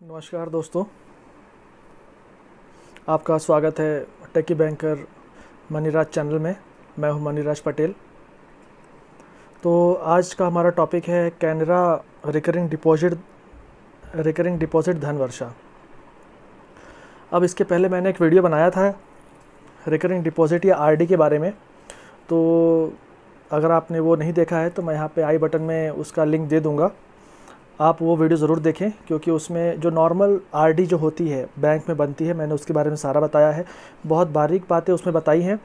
नमस्कार दोस्तों। आपका स्वागत है टेकी बैंकर मनीराज चैनल में। मैं हूँ मनीराज पटेल। तो आज का हमारा टॉपिक है Canara recurring deposit recurring deposit Dhan Varsha अब इसके पहले मैंने एक वीडियो बनाया था रिकरिंग डिपॉजिट या आरडी के बारे में। तो अगर आपने वो नहीं देखा है तो मैं यहाँ पे आई बटन में उसका लिंक दे दूँगा। आप वो वीडियो ज़रूर देखें, क्योंकि उसमें जो नॉर्मल आरडी जो होती है बैंक में बनती है, मैंने उसके बारे में सारा बताया है। बहुत बारीक बातें उसमें बताई हैं,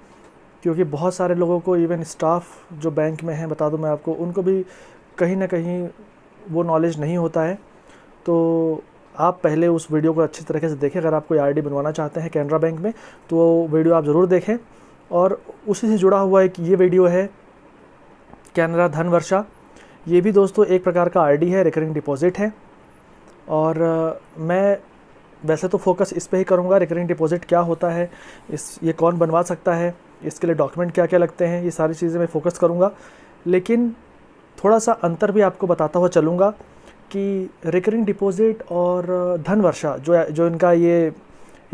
क्योंकि बहुत सारे लोगों को इवन स्टाफ जो बैंक में हैं, बता दूँ मैं आपको, उनको भी कहीं ना कहीं वो नॉलेज नहीं होता है। तो आप पहले उस वीडियो को अच्छी तरीके से देखें, अगर आप कोई आर बनवाना चाहते हैं कैनरा बैंक में तो वो वीडियो आप ज़रूर देखें। और उसी से जुड़ा हुआ एक ये वीडियो है कैनरा धन वर्षा ये भी दोस्तों एक प्रकार का आरडी है रिकरिंग डिपॉज़िट है। और मैं वैसे तो फोकस इस पे ही करूँगा रिकरिंग डिपॉज़िट क्या होता है, इस, ये कौन बनवा सकता है, इसके लिए डॉक्यूमेंट क्या क्या लगते हैं, ये सारी चीज़ें मैं फ़ोकस करूँगा। लेकिन थोड़ा सा अंतर भी आपको बताता हुआ चलूँगा कि रिकरिंग डिपॉज़िट और धन वर्षा जो जो इनका ये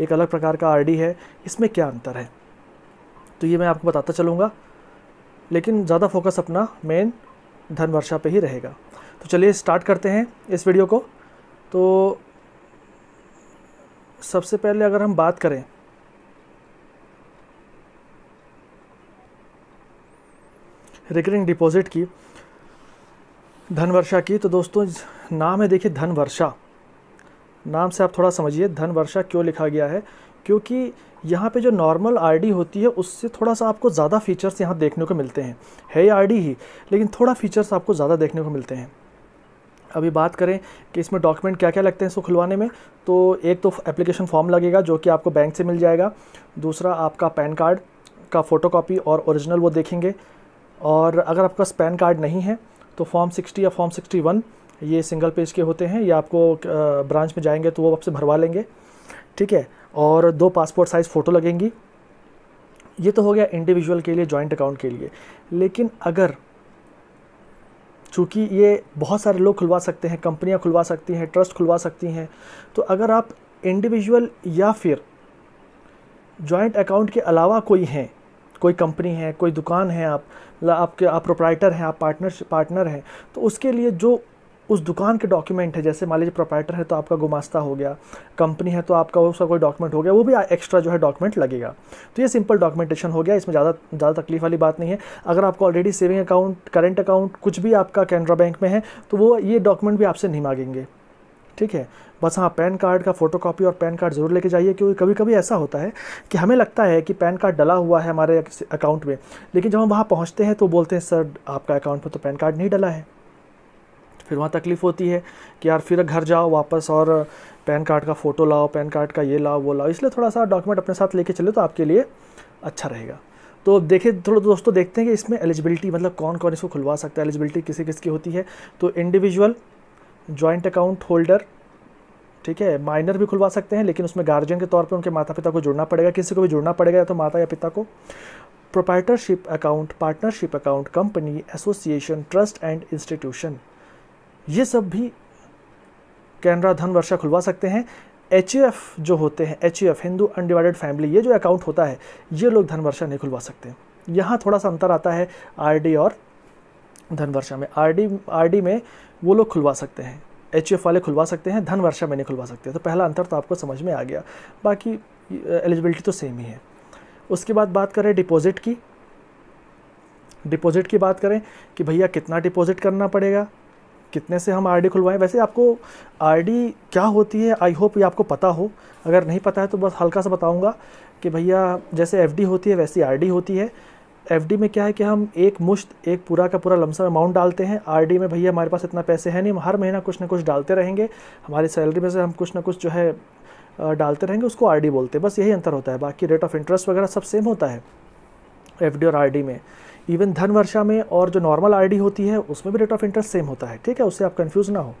एक अलग प्रकार का आरडी है, इसमें क्या अंतर है? तो ये मैं आपको बताता चलूँगा। लेकिन ज़्यादा फोकस अपना मेन धन वर्षा पे ही रहेगा। तो चलिए स्टार्ट करते हैं इस वीडियो को। तो सबसे पहले अगर हम बात करें रिकरिंग डिपॉजिट की धन वर्षा की तो दोस्तों, नाम है देखिए धन वर्षा नाम से आप थोड़ा समझिए धन वर्षा क्यों लिखा गया है? क्योंकि यहाँ पे जो नॉर्मल आरडी होती है, उससे थोड़ा सा आपको ज़्यादा फीचर्स यहाँ देखने को मिलते हैं। है आर ही, लेकिन थोड़ा फीचर्स आपको ज़्यादा देखने को मिलते हैं। अभी बात करें कि इसमें डॉक्यूमेंट क्या क्या लगते हैं इसको खुलवाने में तो एक तो एप्लीकेशन फॉर्म लगेगा, जो कि आपको बैंक से मिल जाएगा। दूसरा, आपका पैन कार्ड का फ़ोटोकॉपी और ओरिजिनल वो देखेंगे। और अगर आपका पैन कार्ड नहीं है तो फॉर्म सिक्सटी या फॉर्म सिक्सटी वन ये सिंगल पेज के होते हैं। या आपको ब्रांच में जाएँगे तो वो आपसे भरवा लेंगे। ठीक है? और दो पासपोर्ट साइज़ फ़ोटो लगेंगी। ये तो हो गया इंडिविजुअल के लिए जॉइंट अकाउंट के लिए। लेकिन अगर चूँकि ये बहुत सारे लोग खुलवा सकते हैं, कंपनियाँ खुलवा सकती हैं ट्रस्ट खुलवा सकती हैं तो अगर आप इंडिविजुअल या फिर जॉइंट अकाउंट के अलावा कोई हैं, कोई कंपनी है, कोई दुकान है आप आपके, आप प्रोप्राइटर हैं, आप पार्टनर पार्टनर हैं तो उसके लिए जो उस दुकान के डॉक्यूमेंट है, जैसे मान लीजिए प्रोपाइटर है तो आपका गुमास्ता हो गया कंपनी है तो आपका उसका कोई डॉक्यूमेंट हो गया, वो भी एक्स्ट्रा जो है डॉक्यूमेंट लगेगा। तो ये सिंपल डॉक्यूमेंटेशन हो गया, इसमें ज़्यादा ज़्यादा तकलीफ़ वाली बात नहीं है। अगर आपको already saving account current account कुछ भी आपका कैनरा बैंक में है तो वो, ये डॉक्यूमेंट भी आपसे नहीं मांगेंगे। ठीक है? बस हाँ पैन कार्ड का फ़ोटो कॉपी और पैन कार्ड ज़रूर लेके जाइए, क्योंकि कभी कभी ऐसा होता है कि हमें लगता है कि पैन कार्ड डला हुआ है हमारे अकाउंट में, लेकिन जब हम वहाँ पहुँचते हैं तो बोलते हैं, सर, आपका अकाउंट पर तो पैन कार्ड नहीं डला है। फिर वहाँ तकलीफ़ होती है कि यार फिर घर जाओ वापस और पैन कार्ड का फ़ोटो लाओ, पैन कार्ड का ये लाओ, वो लाओ। इसलिए थोड़ा सा डॉक्यूमेंट अपने साथ लेके चले तो आपके लिए अच्छा रहेगा। तो देखिए, थोड़ा दोस्तों देखते हैं कि इसमें एलिजिबिलिटी मतलब कौन कौन इसको खुलवा सकता है? एलिजिबिलिटी किसी किसकी होती है? तो इंडिविजुअल जॉइंट अकाउंट होल्डर ठीक है माइनर भी खुलवा सकते हैं, लेकिन उसमें गार्जियन के तौर पे उनके माता पिता को जुड़ना पड़ेगा। किसी को भी जुड़ना पड़ेगा या तो माता या पिता को। Proprietorship account partnership account company association trust and institution ये सब भी कैनरा धन वर्षा खुलवा सकते हैं। एच जो होते हैं एच हिंदू अनडिवाइडेड फैमिली ये जो अकाउंट होता है, ये लोग धन वर्षा नहीं खुलवा सकते। यहाँ थोड़ा सा अंतर आता है आरडी और धन वर्षा में। आर डी में वो लोग खुलवा सकते हैं। एच वाले खुलवा सकते हैं, धन वर्षा में नहीं खुलवा सकते। तो पहला अंतर तो आपको समझ में आ गया। बाकी एलिजिबिलिटी तो सेम ही है। उसके बाद बात करें डिपॉजिट की। डिपॉजिट की बात करें कि भैया कितना डिपॉजिट करना पड़ेगा? कितने से हम आरडी खुलवाएँ? वैसे आपको आरडी क्या होती है? आई होप ये आपको पता हो। अगर नहीं पता है तो बस हल्का सा बताऊँगा कि भैया, जैसे एफडी होती है, वैसी आरडी होती है। एफडी में क्या है कि हम एक मुश्त, एक पूरा का पूरा लमसम अमाउंट डालते हैं। आरडी में भैया हमारे पास इतना पैसे हैं नहीं। हम हर महीना कुछ ना कुछ डालते रहेंगे। हमारी सैलरी में से हम कुछ ना कुछ जो है डालते रहेंगे, उसको आरडी बोलते हैं। बस यही अंतर होता है। बाकी रेट ऑफ़ इंटरेस्ट वगैरह सब सेम होता है। एफडी और आरडी में। इवन धन वर्षा में और जो नॉर्मल आरडी होती है, उसमें भी रेट ऑफ़ इंटरेस्ट सेम होता है, ठीक है? उससे आप कन्फ्यूज़ ना हो।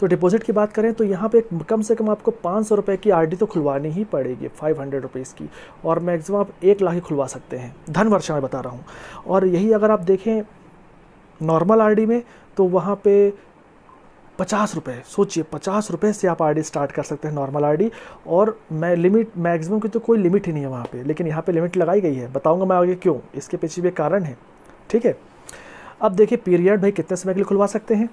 तो डिपॉजिट की बात करें तो यहाँ पे कम से कम आपको पाँच सौ रुपये की आरडी तो खुलवानी ही पड़ेगी फाइव हंड्रेड रुपीज़ की। और मैक्सिमम आप एक लाख ही खुलवा सकते हैं धन वर्षा में बता रहा हूँ। और यही अगर आप देखें नॉर्मल आरडी में तो वहाँ पे पचास रुपये सोचिए, पचास रुपये से आप आर स्टार्ट कर सकते हैं, नॉर्मल आर और मैं लिमिट, मैक्सिमम की तो कोई लिमिट ही नहीं है वहाँ पे, लेकिन यहाँ पे लिमिट लगाई गई है। बताऊँगा मैं आगे क्यों? इसके पीछे भी कारण है। ठीक है? अब देखिए, पीरियड भाई कितने समय के लिए खुलवा सकते हैं?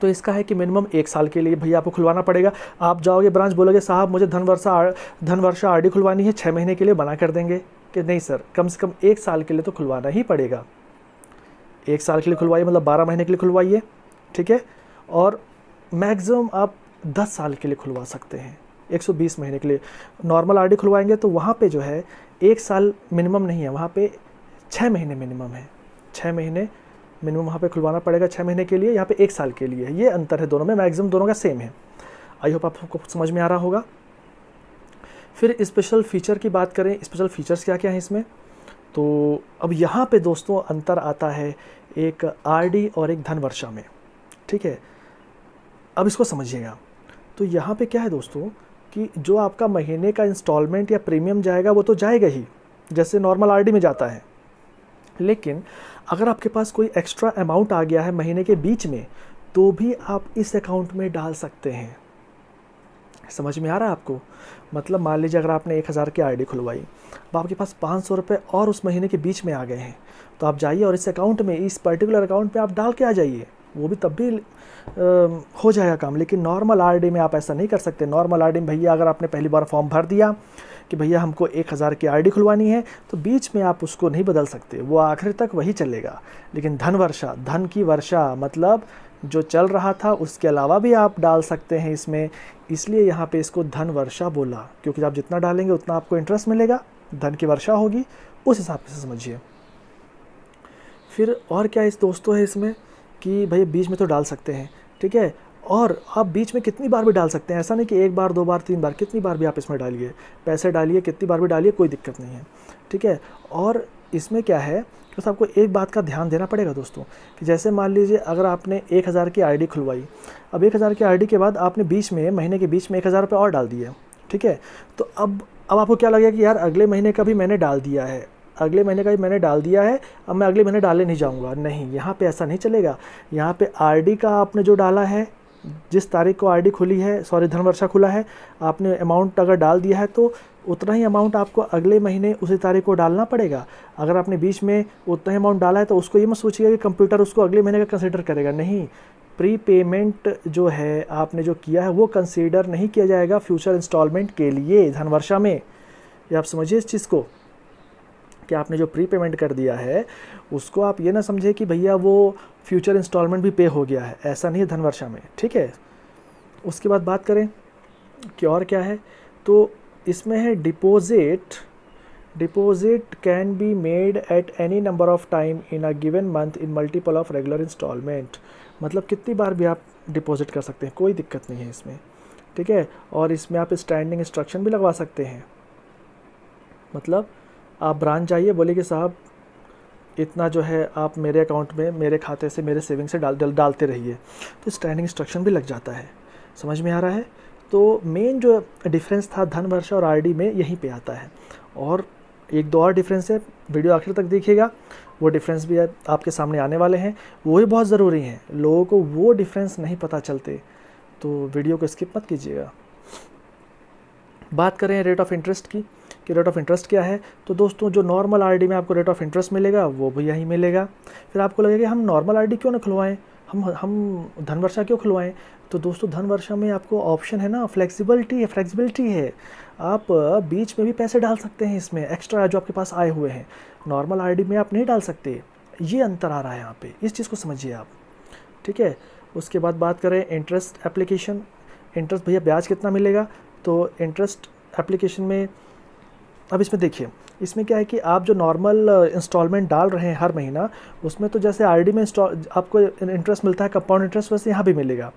तो इसका है कि मिनिमम एक साल के लिए भैया आपको खुलवाना पड़ेगा। आप जाओगे, ब्रांच बोलोगे, साहब, मुझे धन वर्षा धन वर्षा आर खुलवानी है छः महीने के लिए बना कर देंगे। कि नहीं सर, कम से कम एक साल के लिए तो खुलवाना ही पड़ेगा। एक साल के लिए खुलवाइए मतलब बारह महीने के लिए खुलवाइए। ठीक है? और मैक्सिमम आप दस साल के लिए खुलवा सकते हैं 120 महीने के लिए। नॉर्मल आरडी खुलवाएँगे तो वहाँ पे जो है, एक साल मिनिमम नहीं है, वहाँ पे छः महीने मिनिमम है। छः महीने मिनिमम वहाँ पे खुलवाना पड़ेगा छः महीने के लिए, यहाँ पे एक साल के लिए ये अंतर है दोनों में, मैक्सिमम दोनों का सेम है। आई होप आपको समझ में आ रहा होगा। फिर स्पेशल फीचर की बात करें, स्पेशल फीचर्स क्या क्या हैं इसमें? तो अब यहाँ पे दोस्तों अंतर आता है एक आरडी और एक धन वर्षा में, ठीक है? अब इसको समझिएगा। तो यहाँ पे क्या है दोस्तों कि जो आपका महीने का इंस्टॉलमेंट या प्रीमियम जाएगा, वो तो जाएगा ही, जैसे नॉर्मल आरडी में जाता है। लेकिन अगर आपके पास कोई एक्स्ट्रा अमाउंट आ गया है महीने के बीच में तो भी आप इस अकाउंट में डाल सकते हैं। समझ में आ रहा है आपको? मतलब मान लीजिए अगर आपने एक हज़ार की आईडी खुलवाई, अब आपके पास पाँच सौ रुपये और उस महीने के बीच में आ गए हैं तो आप जाइए और इस अकाउंट में, इस पर्टिकुलर अकाउंट पे आप डाल के आ जाइए। वो भी तब भी हो जाएगा काम। लेकिन नॉर्मल आर में आप ऐसा नहीं कर सकते। नॉर्मल आरडी में भैया, अगर आपने पहली बार फॉर्म भर दिया कि भैया, हमको एक हज़ार की आर खुलवानी है तो बीच में आप उसको नहीं बदल सकते। वो आखिर तक वही चलेगा। लेकिन धन वर्षा, धन की वर्षा मतलब जो चल रहा था, उसके अलावा भी आप डाल सकते हैं इसमें। इसलिए यहाँ पे इसको धन वर्षा बोला। क्योंकि आप जितना डालेंगे, उतना आपको इंटरेस्ट मिलेगा। धन की वर्षा होगी, उस हिसाब से समझिए। फिर और क्या इस दोस्तों है इसमें? कि भाई बीच में तो डाल सकते हैं, ठीक है? और आप बीच में कितनी बार भी डाल सकते हैं। ऐसा नहीं कि एक बार, दो बार, तीन बार, कितनी बार भी आप इसमें डालिए। पैसे डालिए, कितनी बार भी डालिए, कोई दिक्कत नहीं है, ठीक है? और इसमें क्या है बस आपको एक बात का ध्यान देना पड़ेगा दोस्तों, कि जैसे मान लीजिए अगर आपने एक हज़ार की आईडी खुलवाई, अब एक हज़ार की आईडी के बाद आपने बीच में, महीने के बीच में एक हज़ार रुपये और डाल दिए, ठीक है? तो अब अब आपको क्या लगेगा कि यार अगले महीने का भी मैंने डाल दिया है अगले महीने का मैंने डाल दिया है, अब मैं अगले महीने डालने नहीं जाऊँगा। नहीं, यहाँ पर ऐसा नहीं चलेगा। यहाँ पर आर का आपने जो डाला है, जिस तारीख को आरडी खुली है, सॉरी, धनवर्षा खुला है, आपने अमाउंट अगर डाल दिया है तो उतना ही अमाउंट आपको अगले महीने उसी तारीख को डालना पड़ेगा। अगर आपने बीच में उतना ही अमाउंट डाला है तो उसको ये मत सोचिएगा कि कंप्यूटर उसको अगले महीने का कंसिडर करेगा। नहीं प्री पेमेंट जो है, आपने जो किया है, वो कंसिडर नहीं किया जाएगा फ्यूचर इंस्टॉलमेंट के लिए धनवर्षा में। ये आप समझिए इस चीज़ को। कि आपने जो प्री पेमेंट कर दिया है, उसको आप ये ना समझे कि भैया वो फ्यूचर इंस्टॉलमेंट भी पे हो गया है। ऐसा नहीं है धनवर्षा में, ठीक है? उसके बाद बात करें कि और क्या है। तो इसमें है deposit deposit can be made at any number of time in a given month in multiple of regular instalment मतलब कितनी बार भी आप डिपॉजिट कर सकते हैं, कोई दिक्कत नहीं है इसमें, ठीक है? और इसमें आप स्टैंडिंग इंस्ट्रक्शन भी लगवा सकते हैं। मतलब आप ब्रांच जाइए बोले कि साहब, इतना जो है आप मेरे अकाउंट में, मेरे खाते से, मेरे सेविंग से डाल डाल, डालते रहिए। तो स्टैंडिंग इंस्ट्रक्शन भी लग जाता है। समझ में आ रहा है? तो मेन जो डिफरेंस था धन वर्षा और आरडी में, यहीं पे आता है। और एक दो और डिफरेंस है, वीडियो आखिर तक देखिएगा। वो डिफरेंस भी आपके सामने आने वाले हैं। वो भी बहुत ज़रूरी हैं। लोगों को वो डिफरेंस नहीं पता चलते। तो वीडियो को स्किप मत कीजिएगा। बात करें रेट ऑफ़ इंटरेस्ट की। कि रेट ऑफ़ इंटरेस्ट क्या है? तो दोस्तों, जो नॉर्मल आरडी में आपको रेट ऑफ़ इंटरेस्ट मिलेगा, वो भी यहीं मिलेगा। फिर आपको लगेगा हम नॉर्मल आरडी क्यों ना खुलवाएँ? हम हम धनवर्षा क्यों खुलवाएँ? तो दोस्तों, धनवर्षा में आपको ऑप्शन है ना फ्लेक्सिबिलिटी है फ्लेक्सिबिलिटी है। आप, बीच में भी पैसे डाल सकते हैं इसमें एक्स्ट्रा जो आपके पास आए हुए हैं। नॉर्मल आरडी में आप नहीं डाल सकते। ये अंतर आ रहा है यहाँ पे। इस चीज़ को समझिए आप। ठीक है? उसके बाद बात करें इंटरेस्ट एप्लीकेशन इंटरेस्ट भैया ब्याज कितना मिलेगा? तो इंटरेस्ट एप्लीकेशन में अब इसमें देखिए इसमें क्या है कि आप जो नॉर्मल इंस्टॉलमेंट डाल रहे हैं हर महीना उसमें तो जैसे आरडी में इंस्टॉल आपको इंटरेस्ट मिलता है कंपाउंड इंटरेस्ट वैसे यहाँ भी मिलेगा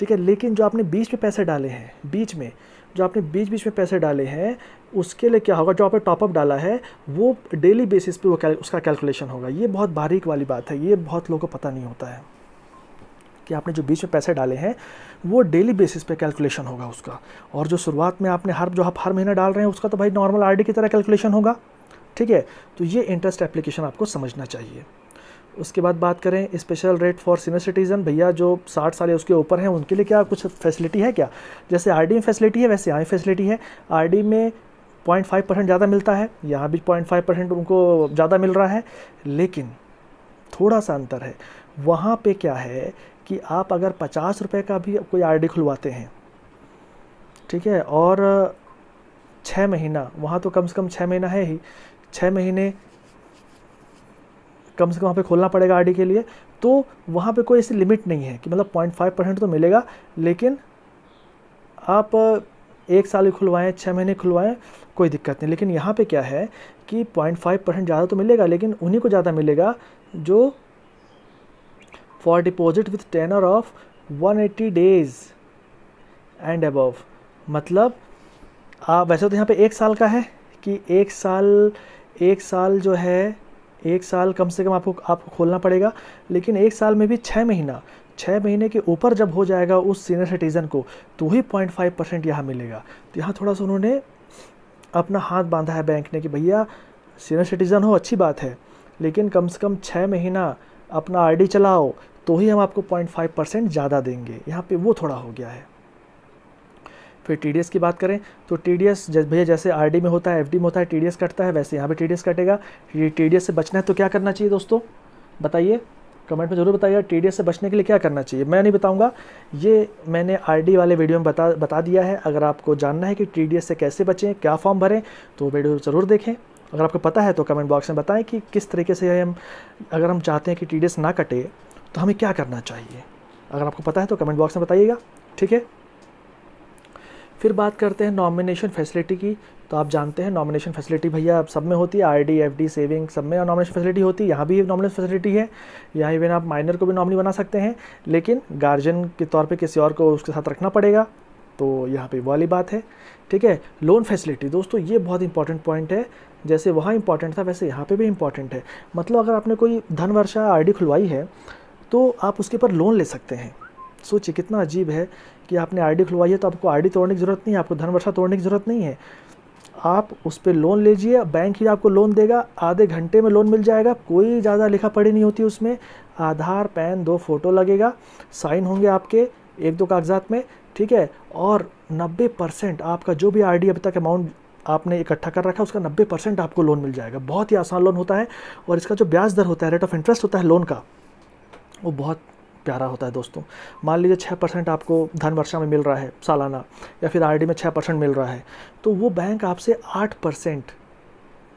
ठीक है? लेकिन जो आपने बीच में पैसे डाले हैं बीच में जो आपने बीच बीच में पैसे डाले हैं उसके लिए क्या होगा? जो आपने टॉपअप डाला है वो डेली बेसिस पे वो कैल, उसका कैलकुलेशन होगा। ये बहुत बारीक वाली बात है ये बहुत लोगों को पता नहीं होता है। कि आपने जो बीच में पैसे डाले हैं, वो डेली बेसिस पे कैलकुलेशन होगा उसका। और जो शुरुआत में आपने हर, जो आप हर महीने डाल रहे हैं, उसका तो भाई नॉर्मल आरडी की तरह कैलकुलेशन होगा। ठीक है? तो ये इंटरेस्ट एप्लीकेशन आपको समझना चाहिए। उसके बाद बात करें special rate for senior citizen भैया, जो साठ साल या उसके ऊपर हैं, उनके लिए क्या कुछ फैसिलिटी है क्या? जैसे आर में फैसिलिटी है, वैसे यहाँ फैसिलिटी है। आरडी में पॉइंट फाइव परसेंट ज़्यादा मिलता है, यहाँ भी पॉइंट फाइव परसेंट उनको ज़्यादा मिल रहा है। लेकिन थोड़ा सा अंतर है। वहाँ पे क्या है कि आप अगर पचास रुपये का भी कोई आर खुलवाते हैं, ठीक है, और छः महीना, वहाँ तो कम से कम छः महीना है ही छः महीने कम से कम वहाँ पे खोलना पड़ेगा आर के लिए तो वहाँ पे कोई ऐसी लिमिट नहीं है कि मतलब पॉइंट फाइव परसेंट तो मिलेगा, लेकिन आप एक साल खुलवाएँ छः महीने खुलवाएँ, कोई दिक्कत नहीं। लेकिन यहाँ पे क्या है कि पॉइंट फाइव परसेंट ज़्यादा तो मिलेगा, लेकिन उन्हीं को ज़्यादा मिलेगा जो for deposit with tenor of 180 days and above मतलब आ, वैसे तो यहाँ पे एक साल का है कि एक साल एक साल जो है एक साल कम से कम आपको आपको खोलना पड़ेगा लेकिन एक साल में भी छः महीना छः महीने के ऊपर जब हो जाएगा उस सीनियर सिटीज़न को तो ही पॉइंट फाइव परसेंट यहाँ मिलेगा। तो यहाँ थोड़ा सा उन्होंने अपना हाथ बांधा है बैंक ने कि भैया सीनियर सिटीज़न हो अच्छी बात है लेकिन कम से कम छः महीना अपना आर चलाओ तो ही हम आपको पॉइंट फाइव परसेंट ज़्यादा देंगे। यहाँ पे वो थोड़ा हो गया है। फिर टीडीएस की बात करें तो टी डी एस भैया जैसे आर में होता है एफडी में होता है टीडीएस कटता है, वैसे यहाँ पे टीडीएस कटेगा। टीडीएस से बचना है तो क्या करना चाहिए दोस्तों? बताइए। कमेंट में ज़रूर बताइए टीडीएस से बचने के लिए क्या करना चाहिए? मैं नहीं बताऊँगा। ये मैंने आर वाले वीडियो में बता बता दिया है। अगर आपको जानना है कि टीडीएस से कैसे बचें, क्या फॉर्म भरें तो वीडियो ज़रूर देखें। अगर आपको पता है तो कमेंट बॉक्स में बताएँ कि किस तरीके से हम, अगर हम चाहते हैं कि टीडीएस ना कटे तो हमें क्या करना चाहिए? अगर आपको पता है तो कमेंट बॉक्स में बताइएगा, ठीक है? फिर बात करते हैं नॉमिनेशन फैसिलिटी की। तो आप जानते हैं नॉमिनेशन फैसिलिटी भैया सब में होती है आरडी एफडी सेविंग सब में नॉमिनेशन फैसिलिटी होती है। यहाँ भी नॉमिनेशन फैसिलिटी है, यहाँ इवन आप माइनर को भी नॉमिनी बना सकते हैं। लेकिन गार्जियन के तौर पे किसी और को उसके साथ रखना पड़ेगा। तो यहाँ पे वाली बात है, ठीक है? लोन फैसिलिटी दोस्तों, ये बहुत इंपॉर्टेंट पॉइंट है। जैसे वहाँ इंपॉर्टेंट था, वैसे यहाँ पे भी इंपॉर्टेंट है। मतलब अगर आपने कोई धन वर्षा आर खुलवाई है तो आप उसके ऊपर लोन ले सकते हैं। सोचिए, कितना अजीब है कि आपने आईडी खुलवाई है तो आपको आईडी तोड़ने की ज़रूरत नहीं है, आपको धनवर्षा तोड़ने की ज़रूरत नहीं है। आप उस पर लोन लीजिए बैंक ही आपको लोन देगा, आधे घंटे में लोन मिल जाएगा, कोई ज़्यादा लिखा पढ़ी नहीं होती उसमें। आधार पैन दो फ़ोटो लगेगा साइन होंगे आपके, एक दो कागजात में ठीक है? और 90 परसेंट आपका जो भी आर अभी तक अमाउंट आपने इकट्ठा कर रखा है, उसका 90 परसेंट आपको लोन मिल जाएगा। बहुत ही आसान लोन होता है और इसका जो ब्याज दर होता है रेट ऑफ़ इंटरेस्ट होता है लोन का, वो बहुत प्यारा होता है दोस्तों। मान लीजिए छः परसेंट आपको धन वर्षा में मिल रहा है सालाना, या फिर आरडी में छः परसेंट मिल रहा है तो वो बैंक आपसे आठ percent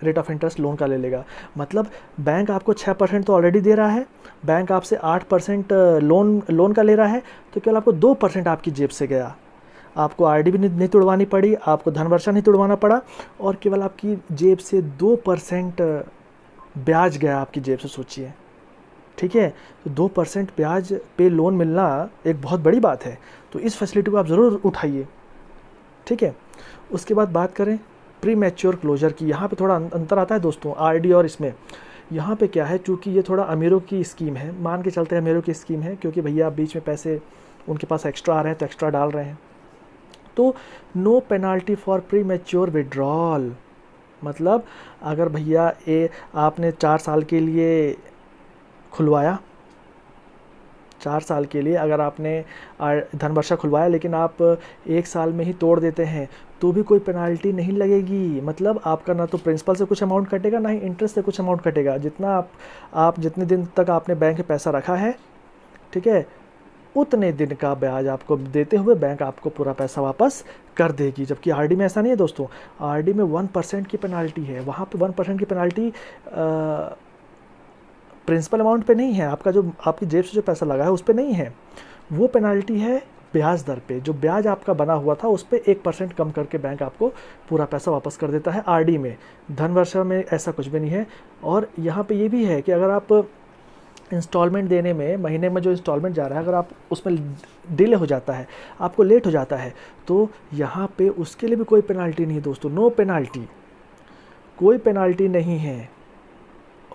rate of interest loan का ले लेगा। मतलब बैंक आपको छः परसेंट तो ऑलरेडी दे रहा है बैंक आपसे आठ परसेंट लोन लोन का ले रहा है तो केवल आपको दो परसेंट आपकी जेब से गया। आपको आर भी नहीं तुड़वानी पड़ी, आपको धन वर्षा नहीं तुड़वाना पड़ा, और केवल आपकी जेब से दो परसेंट ब्याज गया आपकी जेब से, सोचिए। ठीक है? तो दो परसेंट ब्याज पे लोन मिलना एक बहुत बड़ी बात है। तो इस फैसिलिटी को आप ज़रूर उठाइए। ठीक है? उसके बाद बात करें प्री मैच्योर क्लोजर की यहाँ पे थोड़ा अंतर आता है दोस्तों आरडी और इसमें। यहाँ पे क्या है, चूँकि ये थोड़ा अमीरों की स्कीम है, मान के चलते अमीरों की स्कीम है, क्योंकि भैया बीच में पैसे उनके पास एक्स्ट्रा आ रहे हैं तो एक्स्ट्रा डाल रहे हैं। तो no penalty for premature withdrawal मतलब अगर भैया ए, आपने चार साल के लिए खुलवाया, चार साल के लिए अगर आपने धनवर्षा खुलवाया, लेकिन आप एक साल में ही तोड़ देते हैं तो भी कोई पेनाल्टी नहीं लगेगी। मतलब आपका ना तो प्रिंसिपल से कुछ अमाउंट कटेगा, ना ही इंटरेस्ट से कुछ अमाउंट कटेगा। जितना आप आप जितने दिन तक आपने बैंक में पैसा रखा है, ठीक है, उतने दिन का ब्याज आपको देते हुए बैंक आपको पूरा पैसा वापस कर देगी। जबकि आरडी में ऐसा नहीं है दोस्तों। आरडी में वन परसेंट की पेनाल्टी है। वहाँ पे वन परसेंट की पेनाल्टी प्रिंसिपल अमाउंट पे नहीं है। आपका जो, आपकी जेब से जो पैसा लगा है उस पर नहीं है। वो पेनाल्टी है ब्याज दर पे, जो ब्याज आपका बना हुआ था, उस पर एक परसेंट कम करके बैंक आपको पूरा पैसा वापस कर देता है आरडी में। धन वर्षा में ऐसा कुछ भी नहीं है। और यहाँ पे ये भी है कि अगर आप इंस्टॉलमेंट देने में, महीने में जो इंस्टॉलमेंट जा रहा है, अगर आप उसमें डिले हो जाता है, आपको लेट हो जाता है तो यहाँ पे उसके लिए भी कोई पेनाल्टी नहीं है दोस्तों, नो पेनाल्टी। कोई पेनाल्टी नहीं है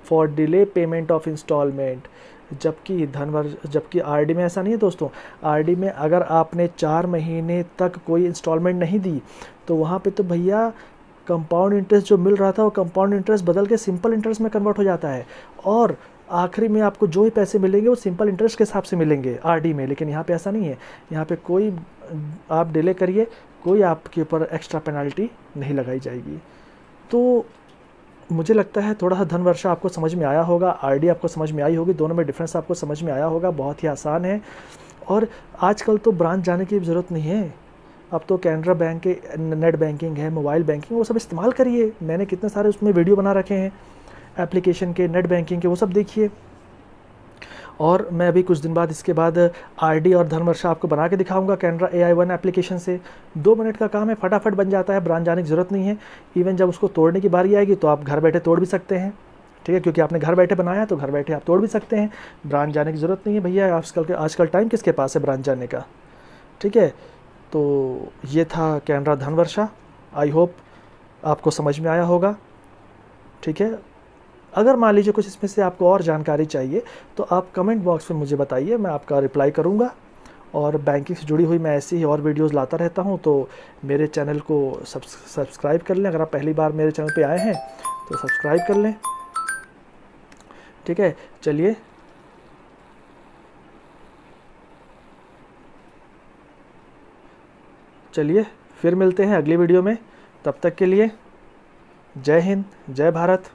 for delay payment of instalment जबकि धनवर जबकि आरडी में ऐसा नहीं है दोस्तों। आरडी में अगर आपने चार महीने तक कोई इंस्टॉलमेंट नहीं दी तो वहाँ पे तो भैया कंपाउंड इंटरेस्ट जो मिल रहा था, वो कंपाउंड इंटरेस्ट बदल के सिंपल इंटरेस्ट में कन्वर्ट हो जाता है। और आखिरी में आपको जो ही पैसे मिलेंगे, वो सिंपल इंटरेस्ट के हिसाब से मिलेंगे आरडी में। लेकिन यहाँ पे ऐसा नहीं है। यहाँ पे कोई, आप डिले करिए, कोई आपके ऊपर एक्स्ट्रा पेनल्टी नहीं लगाई जाएगी। तो मुझे लगता है थोड़ा सा धन वर्षा आपको समझ में आया होगा आरडी आपको समझ में आई होगी, दोनों में डिफरेंस आपको समझ में आया होगा, बहुत ही आसान है। और आजकल तो ब्रांच जाने की ज़रूरत नहीं है। अब तो कैनरा बैंक के नेट बैंकिंग है मोबाइल बैंकिंग वो सब इस्तेमाल करिए। मैंने कितने सारे उसमें वीडियो बना रखे हैं एप्लीकेशन के नेट बैंकिंग के, वो सब देखिए। और मैं अभी कुछ दिन बाद इसके बाद आरडी और धनवर्षा आपको बना के दिखाऊँगा Canara A I one application से। दो मिनट का काम है, फटाफट बन जाता है ब्रांच जाने की ज़रूरत नहीं है। इवन जब उसको तोड़ने की बारी आएगी तो आप घर बैठे तोड़ भी सकते हैं। ठीक है, क्योंकि आपने घर बैठे बनाया तो घर बैठे आप तोड़ भी सकते हैं। ब्रांच जाने की ज़रूरत नहीं है भैया, आजकल के आजकल टाइम किसके पास है ब्रांच जाने का? ठीक है तो ये था कैनरा धनवर्षा आई होप आपको समझ में आया होगा। ठीक है अगर मान लीजिए कुछ इसमें से आपको और जानकारी चाहिए तो आप कमेंट बॉक्स में मुझे बताइए, मैं आपका रिप्लाई करूँगा। और बैंकिंग से जुड़ी हुई मैं ऐसी ही और वीडियोस लाता रहता हूँ तो मेरे चैनल को सब्सक्राइब कर लें। अगर आप पहली बार मेरे चैनल पे आए हैं तो सब्सक्राइब कर लें। ठीक है, चलिए। चलिए, फिर मिलते हैं अगली वीडियो में। तब तक के लिए जय हिंद, जय भारत।